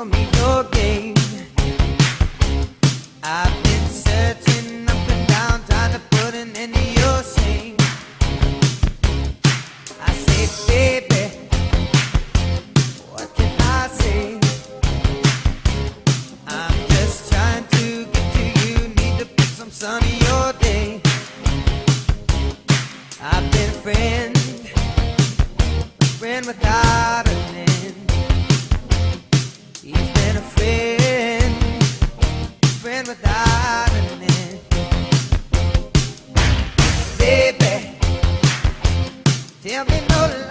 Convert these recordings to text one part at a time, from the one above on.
tell me your game. I've been searching up and down, trying to put an end to your shame. I say, baby, what can I say? I'm just trying to get to you, need to put some sun in your day. I've been a friend, friend without baby. Tell me no lie.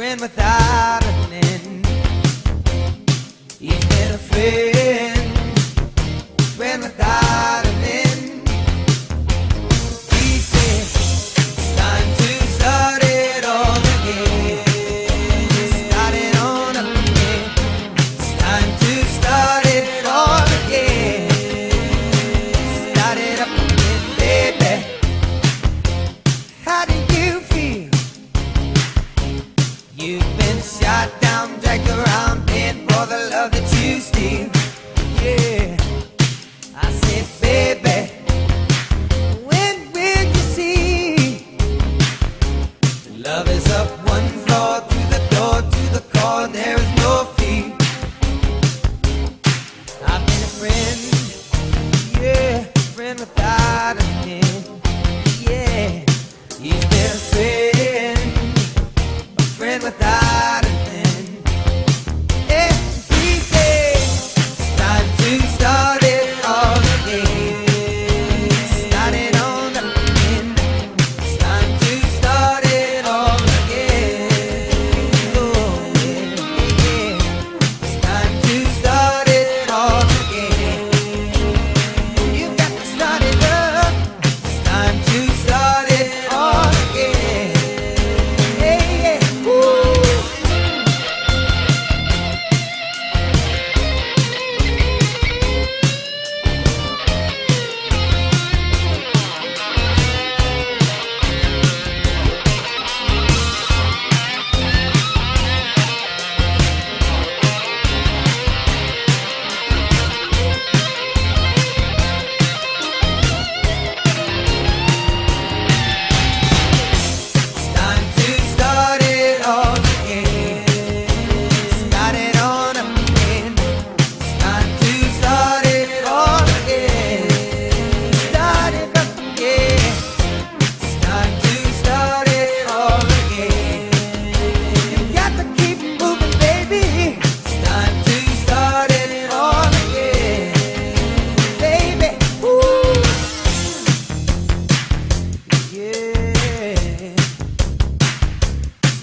friend without an end. He's been afraid.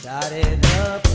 started up.